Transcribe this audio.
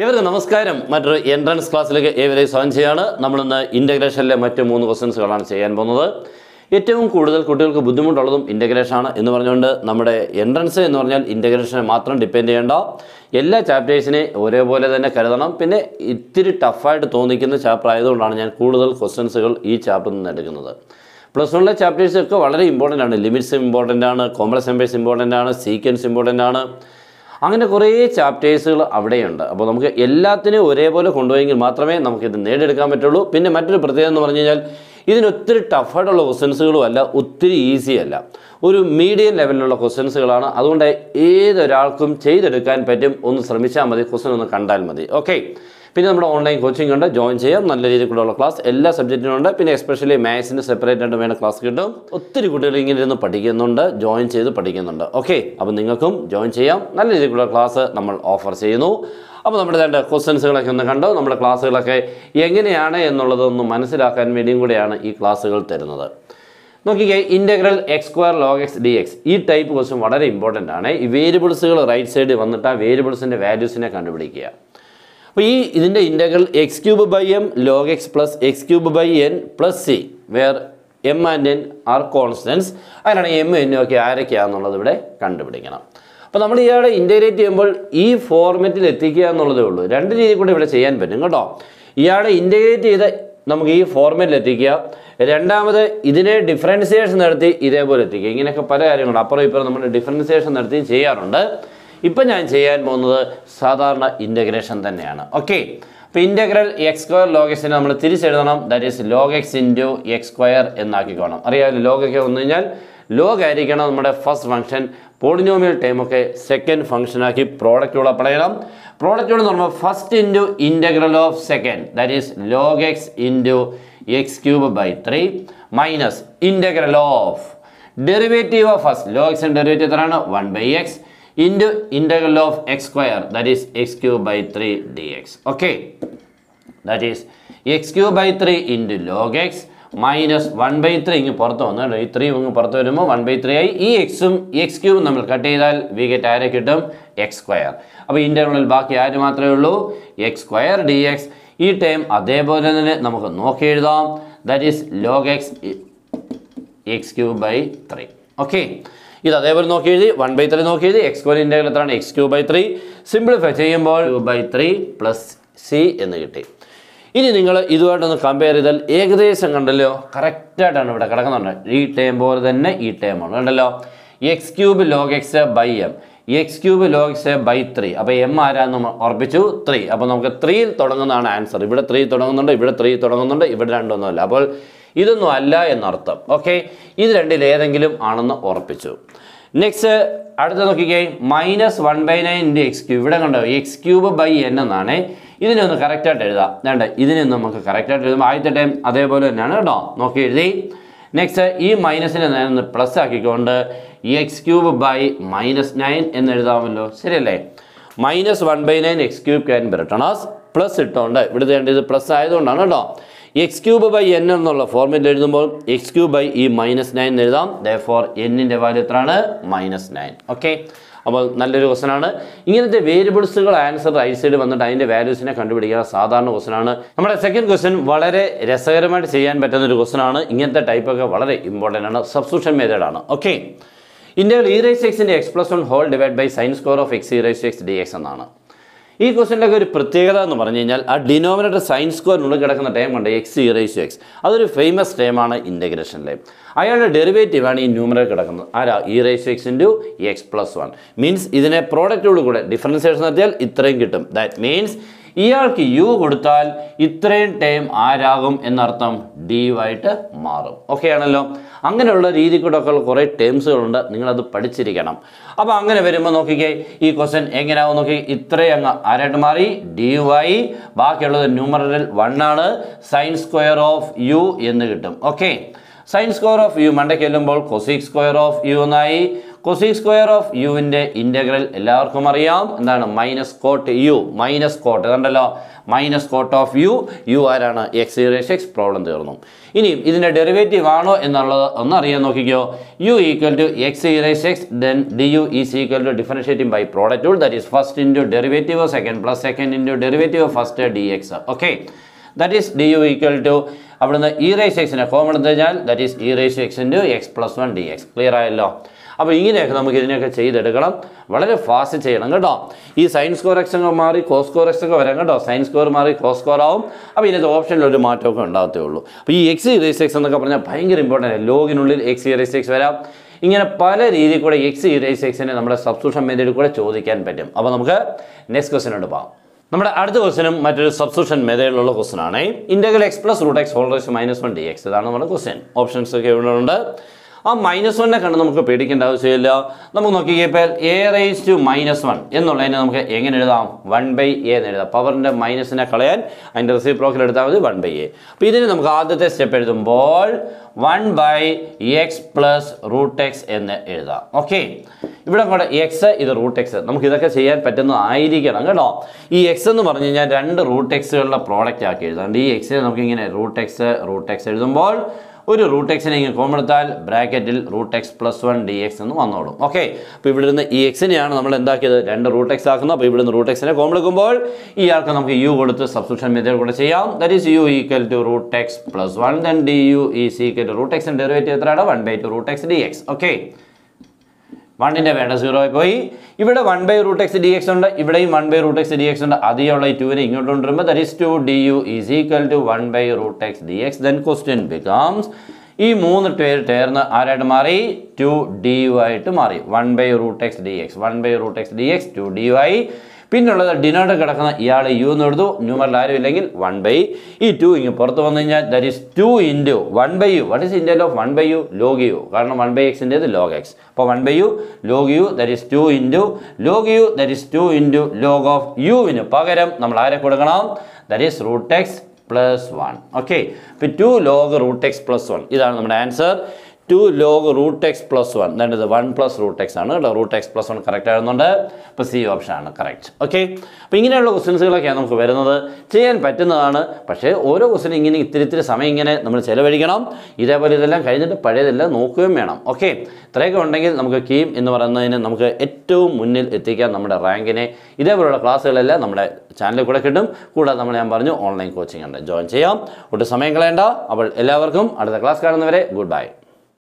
ഇവർക്ക് നമസ്കാരം മറ്റൊരു എൻട്രൻസ് ക്ലാസ്സിലേക്ക് ഏവരെയും സ്വാഗതം ചെയ്യാണ് നമ്മളിന്ന് ഇന്റഗ്രേഷനിലെ മറ്റ് മൂന്ന് ക്വസ്റ്റ്യൻസുകളാണ് ചെയ്യാൻ പോകുന്നത്. ഏറ്റവും കൂടുതൽ കുട്ടികൾക്ക് ബുദ്ധിമുട്ടുള്ളതും ഇന്റഗ്രേഷനാണ് എന്ന് പറഞ്ഞുകൊണ്ട് നമ്മുടെ എൻട്രൻസ് എന്ന് പറഞ്ഞാൽ ഇന്റഗ്രേഷനെ മാത്രം ഡിപ്പെൻഡ് ചെയ്യേണ്ട. എല്ലാ ചാപ്റ്റേഴ്സിനെ ഒരേപോലെ തന്നെ കരുതണം. പിന്നെ ഇത്തിരി ടഫായിട്ട് തോന്നിക്കുന്ന ചാപ്റ്റർ ആയതുകൊണ്ടാണ് ഞാൻ കൂടുതൽ ക്വസ്റ്റ്യൻസുകൾ ഈ ചാപ്റ്ററിൽ നിന്ന് എടുക്കുന്നത്. പ്ലസ് വണ്ണിലെ ചാപ്റ്റേഴ്സൊക്കെ വളരെ ഇമ്പോർട്ടന്റ് ആണ്. ലിമിറ്റ്സ് ഇമ്പോർട്ടന്റ് ആണ്. കോംപ്ലക്സ് നമ്പേഴ്സ് ഇമ്പോർട്ടന്റ് ആണ്. സീക്വൻസ് ഇമ്പോർട്ടന്റ് ആണ്. അങ്ങനെ കുറേ ചാപ്റ്റേഴ്സുകൾ അവിടെയുണ്ട്. അപ്പോൾ നമുക്ക് എല്ലാത്തിനും ഒരേപോലെ കൊണ്ടുപോയെങ്കിൽ മാത്രമേ നമുക്കിത് നേടിയെടുക്കാൻ പറ്റുള്ളൂ. പിന്നെ മറ്റൊരു പ്രത്യേകത എന്ന് പറഞ്ഞു കഴിഞ്ഞാൽ ഇതിന് ഒത്തിരി ടഫായിട്ടുള്ള ക്വസ്റ്റ്യൻസുകളും അല്ല ഒത്തിരി ഈസി അല്ല. ഒരു മീഡിയം ലെവലിലുള്ള ക്വസ്റ്റ്യൻസുകളാണ് അതുകൊണ്ട് ഏതൊരാൾക്കും ചെയ്തെടുക്കാൻ പറ്റും ഒന്ന് ശ്രമിച്ചാൽ മതി ക്വസ്റ്റ്യൻ ഒന്ന് കണ്ടാൽ മതി. ഓക്കെ പിന്നെ നമ്മുടെ ഓൺലൈൻ കോച്ചിങ് ഉണ്ട്. ജോയിൻ ചെയ്യാം. നല്ല രീതിയിലുള്ള ക്ലാസ് എല്ലാ സബ്ജക്റ്റിനും ഉണ്ട്. പിന്നെ എസ്പെഷ്യലി മാത്സിന് സെപ്പറേറ്റ് ആയിട്ട് വേണ്ട ക്ലാസ് കിട്ടും. ഒത്തിരി കുട്ടികൾ ഇങ്ങനെ ഇരുന്ന് പഠിക്കുന്നുണ്ട്. ജോയിൻ ചെയ്ത് പഠിക്കുന്നുണ്ട്. ഓക്കെ അപ്പോൾ നിങ്ങൾക്കും ജോയിൻ ചെയ്യാം. നല്ല രീതിയിലുള്ള ക്ലാസ് നമ്മൾ ഓഫർ ചെയ്യുന്നു. അപ്പോൾ നമ്മുടെ രണ്ട് ക്വസ്റ്റ്യൻസുകളൊക്കെ ഒന്ന് കണ്ടോ? നമ്മുടെ ക്ലാസ്സുകളൊക്കെ എങ്ങനെയാണ് എന്നുള്ളതൊന്ന് മനസ്സിലാക്കാൻ വേണ്ടിയും കൂടെയാണ് ഈ ക്ലാസ്സുകൾ തരുന്നത്. നോക്കിക്കേ integral x square log x d x ഈ ടൈപ്പ് ക്വസ്റ്റ്യൻ വളരെ ഇമ്പോർട്ടന്റ് ആണ്. ഈ വേരിയബിൾസുകൾ റൈറ്റ് സൈഡിൽ വന്നിട്ട് ആ വേരിയബിൾസിന്റെ വാല്യൂസിനെ കണ്ടുപിടിക്കുക. അപ്പോൾ ഈ ഇതിന്റെ integral x cube by m log x plus x cube by n plus C where m and n are constants അങ്ങനെയാണ് എം എന്നും ഒക്കെ ആരൊക്കെയാണെന്നുള്ളത് ഇവിടെ കണ്ടുപിടിക്കണം. അപ്പോൾ നമ്മൾ ഇയാളെ ഇന്റഗ്രേറ്റ് ചെയ്യുമ്പോൾ ഈ ഫോർമാറ്റിൽ എത്തിക്കുക എന്നുള്ളതേ ഉള്ളൂ. രണ്ട് രീതി കൂടെ ഇവിടെ ചെയ്യാൻ പറ്റും കേട്ടോ. ഇയാളെ ഇന്റഗ്രേറ്റ് ചെയ്ത് നമുക്ക് ഈ ഫോർമാറ്റിൽ എത്തിക്കുക. രണ്ടാമത് ഇതിനെ ഡിഫറൻസിയേഷൻ നടത്തി ഇതേപോലെ എത്തിക്കുക. ഇങ്ങനെയൊക്കെ പല കാര്യങ്ങളുണ്ട്. അപ്പുറം ഇപ്പുറം നമ്മൾ ഡിഫറൻസിയേഷൻ നടത്തി ചെയ്യാറുണ്ട്. ഇപ്പം ഞാൻ ചെയ്യാൻ പോകുന്നത് സാധാരണ ഇന്റഗ്രേഷൻ തന്നെയാണ്. ഓക്കെ അപ്പോൾ ഇന്റഗ്രൽ എക്സ് സ്ക്വയർ ലോഗ് എക്സിനെ നമ്മൾ തിരിച്ചെഴുതണം. That is log x into x square എന്നാക്കിക്കോണം. അറിയാമല്ലോ ലോഗ് ഒക്കെ വന്നു കഴിഞ്ഞാൽ ലോഗ് ആയിരിക്കണം നമ്മുടെ ഫസ്റ്റ് ഫംഗ്ഷൻ പോളിനോമിയൽ ടൈമൊക്കെ സെക്കൻഡ് ഫംഗ്ഷനാക്കി പ്രോഡക്റ്റുകൾ അപ്ലൈ ചെയ്യണം. പ്രോഡക്റ്റുകൾ എന്ന് പറയുമ്പോൾ first into integral of second that is log x into x cube by three minus integral of derivative of first log എക്സിന്റെ ഡെറിവേറ്റീവ് എത്രയാണ്? One by x into integral of x square that is x cube by three d x okay that is x cube by three into log x minus one by three ഇങ്ങ് പുറത്ത് വന്നു ഈ three ഇങ്ങ് പുറത്ത് വരുമ്പോൾ one by three ആയി ഈ എക്സും എക്സ് ക്യൂബും നമ്മൾ കട്ട് ചെയ്താൽ വി ഗെറ്റ് ആരെ കിട്ടും? എക്സ് സ്ക്വയർ അപ്പോൾ ഇന്റർവളിൽ ബാക്കി ആര് മാത്രമേ ഉള്ളൂ? എക്സ് സ്ക്വയർ ഡി എക്സ് ഈ ടൈം അതേപോലെ തന്നെ നമുക്ക് നോക്കി എഴുതാം. That is log x x cube by three okay ഇത് അതേപോലെ നോക്കി എഴുതി വൺ ബൈ ത്രീ നോക്കി എഴുതി എക്സ് സ്ക്വയർ എത്രയാണ് x cube by three simplify ചെയ്യുമ്പോൾ cube by three plus C എന്ന് കിട്ടി. ഇനി നിങ്ങൾ ഇതുമായിട്ടൊന്ന് കമ്പയർ ചെയ്താൽ ഏകദേശം കണ്ടല്ലോ കറക്റ്റായിട്ടാണ് ഇവിടെ കിടക്കുന്നുണ്ട്. ഈ ടേം പോലെ തന്നെ ഈ ടേം ആണ്. കണ്ടല്ലോ? X cube log x by m x cube log x by three അപ്പോൾ എം ആരാന്ന് ഉറപ്പിച്ചു? ത്രീ അപ്പോൾ നമുക്ക് ത്രീയിൽ തുടങ്ങുന്നതാണ് ആൻസർ ഇവിടെ ത്രീ തുടങ്ങുന്നുണ്ട് ഇവിടെ ത്രീ തുടങ്ങുന്നുണ്ട് ഇവിടെ രണ്ടൊന്നുമല്ല. അപ്പോൾ ഇതൊന്നും അല്ല എന്നർത്ഥം. ഓക്കെ ഇത് രണ്ടിൽ ഏതെങ്കിലും ആണെന്ന് ഉറപ്പിച്ചു. നെക്സ്റ്റ് അടുത്ത നോക്കിക്കേ minus one by nine into x cube ഇവിടെ കണ്ടോ എക്സ് ക്യൂബ് ബൈ എൻ എന്നാണ്. ഇതിനെ ഒന്ന് കറക്റ്റായിട്ട് എഴുതാം. വേണ്ട ഇതിനെ നമുക്ക് കറക്റ്റായിട്ട് എഴുതുമ്പോൾ ആദ്യത്തെ ടൈം അതേപോലെ തന്നെയാണ് കേട്ടോ. നോക്കി എഴുതി. നെക്സ്റ്റ് ഈ മൈനസിനെ ഞാൻ ഒന്ന് plus ആക്കിക്കൊണ്ട് x cube by minus nine എന്ന് എഴുതാമല്ലോ. ശരിയല്ലേ? Minus one by nine x cube can be written as plus ഇട്ടുകൊണ്ട് ഇവിടുത്തെ ഇത് പ്ലസ് ആയതുകൊണ്ടാണ് കേട്ടോ. എക്സ് ക്യൂബ് ബൈ എൻ എന്നുള്ള ഫോർമുല എഴുതുമ്പോൾ എക്സ് ക്യൂബ് ബൈ ഈ മൈനസ് നയൻ എന്ന് എഴുതാം. ഫോർ എന്നിന്റെ വാല്യൂ എത്രയാണ്? മൈനസ് നയൻ ഓക്കെ അപ്പോൾ നല്ലൊരു ക്വസ്റ്റൻ ആണ്. ഇങ്ങനത്തെ വേരിയബിൾസുകൾ ആൻസർ റൈറ്റ് സൈഡ് വന്നിട്ട് അതിന്റെ വാല്യൂസിനെ കണ്ടുപിടിക്കുക സാധാരണ ക്വസ്റ്റൻ ആണ്. നമ്മുടെ സെക്കൻഡ് ക്വസ്റ്റൻ വളരെ രസകരമായിട്ട് ചെയ്യാൻ പറ്റുന്ന ഒരു ക്വസ്റ്റൻ ആണ്. ഇങ്ങനത്തെ ടൈപ്പൊക്കെ വളരെ ഇമ്പോർട്ടന്റ് ആണ്. സബ്സ്ക്രിപ്ഷൻ മെത്തേഡാണ് ഓക്കെ ഇന്ത്യയിൽ ഇ റൈസ് എക്സിന്റെ x plus one whole divide by sine square of x e raise x d x എന്നാണ്. ഈ ക്വസ്റ്റിന്റെ ഒരു പ്രത്യേകത എന്ന് പറഞ്ഞു കഴിഞ്ഞാൽ ആ ഡിനോമിനേറ്റർ സൈൻ സ്ക്വയറിനുള്ളിൽ കിടക്കുന്ന ടൈം ഉണ്ട് എക്സ് ഇ റൈസ് എക്സ് അതൊരു ഫേമസ് ടൈമാണ് ഇന്റഗ്രേഷനിലെ അയാളുടെ ഡെറിവേറ്റീവാണ് ഈ ന്യൂമറൽ കിടക്കുന്നത്. ആരാ? E raise x into x plus one means ഇതിനെ പ്രോഡക്റ്റോട് കൂടെ ഡിഫറൻസിയേഷൻ നടത്തിയാൽ ഇത്രയും കിട്ടും. ദാറ്റ് മീൻസ് ഇയാൾക്ക് യു കൊടുത്താൽ ഇത്രയും ടൈം ആരാകും എന്നർത്ഥം ഡി യു ആയിട്ട് മാറും. ഓക്കെ ആണല്ലോ? അങ്ങനെയുള്ള രീതി കൂടെ ഒക്കെ കുറേ ടേംസുകളുണ്ട് നിങ്ങളത് പഠിച്ചിരിക്കണം. അപ്പോൾ അങ്ങനെ വരുമ്പോൾ നോക്കിക്കേ ഈ ക്വസ്റ്റൻ എങ്ങനെയാവും നോക്കി ഇത്രയും അങ്ങ് ആരായിട്ട് മാറി? ഡി ആയി ബാക്കിയുള്ളത് ന്യൂമറൽ വൺ ആണ്. സൈൻ സ്ക്വയർ ഓഫ് യു എന്ന് കിട്ടും. Okay sine square of u മണ്ടയ്ക്ക് ചെല്ലുമ്പോൾ കൊസിക് സ്ക്വയർ ഓഫ് യു എന്നായി കൊസീക് സ്ക്വയർ ഓഫ് യുവിന്റെ ഇന്റഗ്രൽ എല്ലാവർക്കും അറിയാം. എന്താണ്? Minus cot u minus cot കണ്ടല്ലോ? Minus cot of u u ആരാണ്? X e raise x problem തീർന്നു. ഇനിയും ഇതിന്റെ ഡെറിവേറ്റീവ് ആണോ എന്നുള്ളത് ഒന്ന് അറിയാൻ നോക്കിക്കോ. U equal to x e raise x then d u is equal to differentiating by product rule that is first into derivative second plus second into derivative first d x okay that is d u equal to അവിടുന്ന് e raise എക്സിനെ common എടുത്തു കഴിഞ്ഞാൽ that is e raise x into x plus one d x clear ആയല്ലോ? അപ്പോൾ ഇങ്ങനെയൊക്കെ നമുക്ക് ഇതിനെയൊക്കെ ചെയ്തെടുക്കണം. വളരെ ഫാസ്റ്റ് ചെയ്യണം കേട്ടോ. ഈ സൈൻ സ്കോർ എക്സ് ഒക്കെ മാറി കോസ് സ്കോർ എക്സ് ഒക്കെ വരാം കേട്ടോ. സൈൻ സ്കോർ മാറി കോസ് സ്കോർ ആവും. അപ്പോൾ ഇതിനകത്ത് ഓപ്ഷനിൽ ഒരു മാറ്റമൊക്കെ ഉണ്ടാകത്തേ ഉള്ളൂ. അപ്പോൾ ഈ എക്സ് ഇറേസ് എക്സ് എന്നൊക്കെ പറഞ്ഞാൽ ഭയങ്കര ഇമ്പോർട്ടന്റ് ലോഗിനുള്ളിൽ എക്സ് ഇറേസ് എക്സ് വരാം. ഇങ്ങനെ പല രീതിയിൽ കൂടെ എക്സ് ഇറേസ് എക്സിനെ നമ്മുടെ സബ്സ്ക്രിപ്ഷൻ മെത്തേഡിൽ കൂടെ ചോദിക്കാൻ പറ്റും. അപ്പോൾ നമുക്ക് നെക്സ്റ്റ് ക്വസ്റ്റിനോട് പോകാം നമ്മുടെ അടുത്ത ക്വസ്റ്റിനും മറ്റൊരു സബ്സ്ക്രിപ്ഷൻ മെത്തേഡിലുള്ള ക്വസ്റ്റൻ ആണ്. Integral x plus root x whole minus one d x ഇതാണ് നമ്മുടെ ക്വസ്റ്റ്യൻ ഓപ്ഷൻസ് ഒക്കെ ഇവിടെ ഉണ്ട്. ആ മൈനസ് വണ്ണിനെ കണ്ട് നമുക്ക് പേടിക്കേണ്ട ആവശ്യമില്ല. നമുക്ക് നോക്കിക്കപ്പോൾ a raise to minus one എന്നുള്ളതിനെ നമുക്ക് എങ്ങനെ എഴുതാം? വൺ ബൈ എ എന്ന് എഴുതാം. പവറിന്റെ മൈനസിനെ കളയാൻ അതിന്റെ റെസിപ്രോക്കിൽ എടുത്താൽ മതി വൺ ബൈ എ അപ്പോൾ ഇതിന് നമുക്ക് ആദ്യത്തെ സ്റ്റെപ്പ് എഴുതുമ്പോൾ one by x plus root x എന്ന് എഴുതാം. ഓക്കെ ഇവിടെ കൂടെ എക്സ് ഇത് റൂട്ട് എക്സ് നമുക്ക് ഇതൊക്കെ ചെയ്യാൻ പറ്റുന്നതായിരിക്കണം കേട്ടോ. ഈ എക്സ് എന്ന് പറഞ്ഞു കഴിഞ്ഞാൽ രണ്ട് റൂട്ട് എക്സുകളുടെ പ്രോഡക്റ്റ് ആക്കി എഴുതാണ്ട് ഈ എക്സിനെ നമുക്ക് ഇങ്ങനെ റൂട്ട് എക്സ് റൂട്ട് എക്സ് എഴുതുമ്പോൾ ഒരു റൂട്ട് എക്സിനെ ഇങ്ങനെ കോമൺ എടുത്താൽ ബ്രാക്കറ്റിൽ root x plus one d x എന്ന് വന്നോളും. ഓക്കെ അപ്പോൾ ഇവിടെ നിന്ന് ഈ എക്സിനെയാണ് നമ്മൾ എന്താക്കിയത്? രണ്ട് റൂട്ട് എക്സ് ആക്കുന്നത് അപ്പോൾ ഇവിടെ നിന്ന് റൂട്ട് എക്സിനെ കോമൺ എടുക്കുമ്പോൾ ഇയാൾക്ക് നമുക്ക് യു കൊടുത്ത് സബ്സ്ക്രിപ്ഷൻ മെത്തേഡ് കൂടെ ചെയ്യാം. That is u equal to root x plus one then d u is equal to root എക്സിന്റെ ഡെറിവേറ്റീവ് എത്രയാണ്? One by two root x d x okay വണ്ണിന്റെ വേണ്ട സീറോ ആയി പോയി. ഇവിടെ one by root x d x ഉണ്ട് ഇവിടെയും one by root x d x ഉണ്ട് അധികമുള്ള ഈ ടുവിനെ ഇങ്ങോട്ട് കൊണ്ടുവരുമ്പോൾ that is two d u is equal to one by root x d x then question becomes ഈ മൂന്ന് ടേർ ചേർന്ന് ആരായിട്ട് മാറി? ടു ഡി യു ആയിട്ട് മാറി. One by root x d x one by root x d x two d u ആയി പിന്നുള്ളത് denote കിടക്കുന്ന ഇയാൾ യു എന്ന് എടുത്തു ന്യൂമറിൽ ആരും ഇല്ലെങ്കിൽ വൺ ബൈ ഈ ടു ഇങ്ങ് പുറത്ത് വന്നു കഴിഞ്ഞാൽ that is two into one by u what is integral of one by u log u കാരണം വൺ ബൈ എക്സിന്റേത് ലോഗ് എക്സ് അപ്പോൾ one by u log u that is two into log u that is two into log of യുവിന് പകരം നമ്മൾ ആരെ കൊടുക്കണം? That is root x plus one okay ഇപ്പം two log root x plus one ഇതാണ് നമ്മുടെ answer two log root x plus one. ഇത് one plus root x ആണ് കേട്ടോ. Root x plus one correct ആയിരുന്നുണ്ട് അപ്പോൾ സി ഓപ്ഷൻ ആണ്. Correct. Okay? അപ്പോൾ ഇങ്ങനെയുള്ള ക്വസ്റ്റ്യൻസുകളൊക്കെയാണ് നമുക്ക് വരുന്നത്. ചെയ്യാൻ പറ്റുന്നതാണ്. പക്ഷേ ഓരോ ക്വസ്റ്റിനും ഇങ്ങനെ ഇത്തിരി ഇത്തിരി സമയം ഇങ്ങനെ നമ്മൾ ചിലവഴിക്കണം. ഇതേപോലെ ഇതെല്ലാം കഴിഞ്ഞിട്ട് പഴയതെല്ലാം നോക്കുകയും വേണം. ഓക്കെ? ഇത്രയൊക്കെ ഉണ്ടെങ്കിൽ നമുക്ക് കീം എന്ന് പറയുന്നതിന് നമുക്ക് ഏറ്റവും മുന്നിൽ എത്തിക്കാൻ നമ്മുടെ റാങ്കിനെ ഇതേപോലുള്ള ക്ലാസ്സുകളെല്ലാം നമ്മുടെ ചാനലിൽ കൂടെ കിട്ടും. കൂടാതെ നമ്മൾ ഞാൻ പറഞ്ഞു ഓൺലൈൻ കോച്ചിങ് ഉണ്ട്. ജോയിൻ ചെയ്യാം. ഒട്ടും സമയം കളയേണ്ട. അപ്പോൾ എല്ലാവർക്കും അടുത്ത ക്ലാസ് കാണുന്നവരെ ഗുഡ് ബൈ.